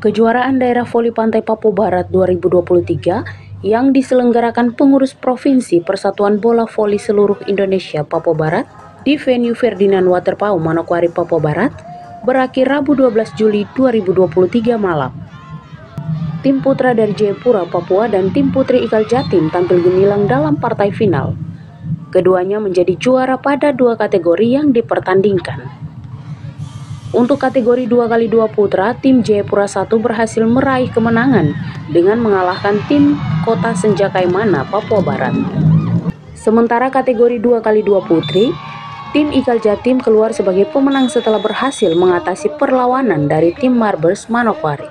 Kejuaraan Daerah Voli Pantai Papua Barat 2023 yang diselenggarakan pengurus Provinsi Persatuan Bola Voli Seluruh Indonesia Papua Barat di venue Ferdinand Waterpau Manokwari Papua Barat berakhir Rabu 12 Juli 2023 malam. Tim putra dari Jayapura, Papua dan tim putri Ikal Jatim tampil gemilang dalam partai final. Keduanya menjadi juara pada dua kategori yang dipertandingkan. Untuk kategori 2x2 putra, tim Jayapura 1 berhasil meraih kemenangan dengan mengalahkan tim Kota Senjakaimana, Papua Barat. Sementara kategori 2x2 putri, tim Ikal Jatim keluar sebagai pemenang setelah berhasil mengatasi perlawanan dari tim Marbers Manokwari.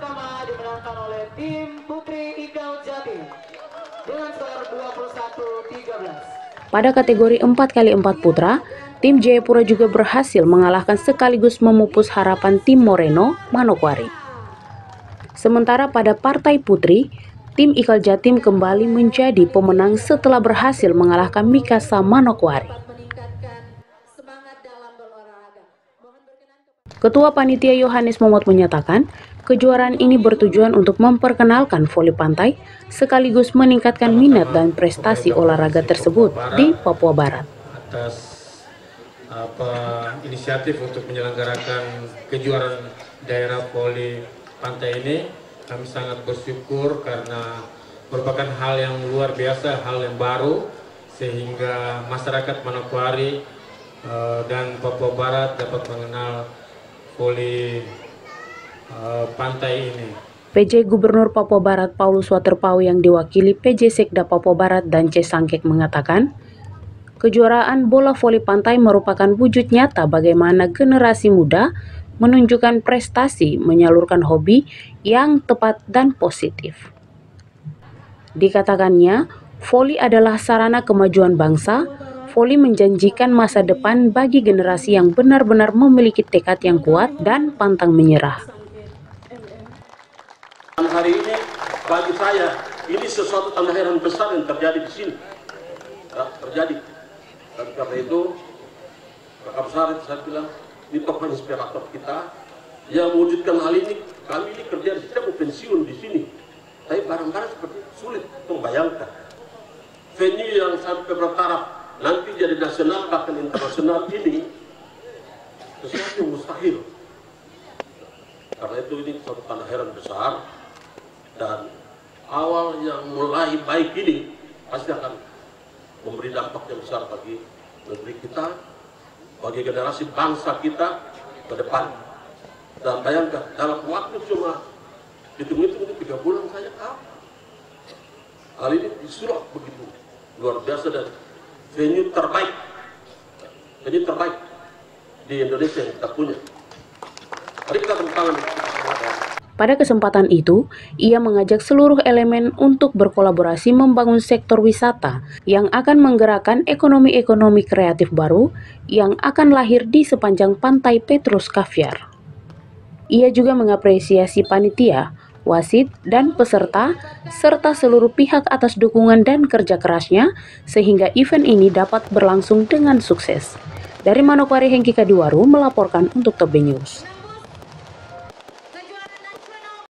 Pada kategori 4x4 putra, Tim Jayapura juga berhasil mengalahkan sekaligus memupus harapan tim Moreno, Manokwari. Sementara pada partai putri, tim Ikal Jatim kembali menjadi pemenang setelah berhasil mengalahkan Mikasa Manokwari. Ketua Panitia Yohanes Momot menyatakan, kejuaraan ini bertujuan untuk memperkenalkan voli pantai sekaligus meningkatkan minat dan prestasi olahraga tersebut di Papua Barat apa inisiatif untuk menyelenggarakan kejuaraan daerah voli pantai ini kami sangat bersyukur karena merupakan hal yang luar biasa, hal yang baru sehingga masyarakat Manokwari uh, dan Papua Barat dapat mengenal voli uh, pantai ini. PJ Gubernur Papua Barat Paulus Waterpau yang diwakili PJ Sekda Papua Barat dan C. Sangkek mengatakan, Kejuaraan bola voli pantai merupakan wujud nyata bagaimana generasi muda menunjukkan prestasi menyalurkan hobi yang tepat dan positif. Dikatakannya, voli adalah sarana kemajuan bangsa. Voli menjanjikan masa depan bagi generasi yang benar-benar memiliki tekad yang kuat dan pantang menyerah. Hari ini bagi saya ini sesuatu heran besar yang terjadi di sini. Ya, terjadi dan karena itu Kakak besar itu saya bilang ini tokoh inspirator kita yang mewujudkan hal ini. Kami ini kerja di sini pensiun di sini. Tapi barang-barang seperti itu sulit membayangkan. Venue yang sampai bertaraf nanti jadi nasional bahkan internasional ini sesuatu mustahil. Karena itu ini satu tanah heran besar dan awal yang mulai baik ini pasti akan memberi dampak yang besar bagi negeri kita, bagi generasi bangsa kita ke depan. Dan bayangkan, dalam waktu cuma hitung-hitung itu tiga bulan saja apa? Hal ini disuruh begitu luar biasa dan venue terbaik, venue terbaik di Indonesia yang kita punya. Mari kita tepuk tangan. Pada kesempatan itu, ia mengajak seluruh elemen untuk berkolaborasi membangun sektor wisata yang akan menggerakkan ekonomi-ekonomi kreatif baru yang akan lahir di sepanjang pantai Petrus Kaviar. Ia juga mengapresiasi panitia, wasit, dan peserta, serta seluruh pihak atas dukungan dan kerja kerasnya sehingga event ini dapat berlangsung dengan sukses. Dari Manokwari Hengki Kadiwaru melaporkan untuk Tobe News.